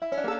I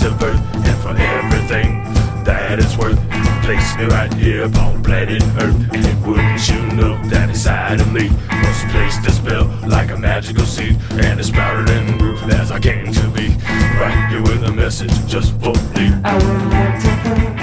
to birth and for everything that it's worth. Placed me right here upon planet Earth. And wouldn't you know that inside of me was placed a spell like a magical seed, and it sprouted and grew as I came to be. Right here with a message just for me. I would like to thank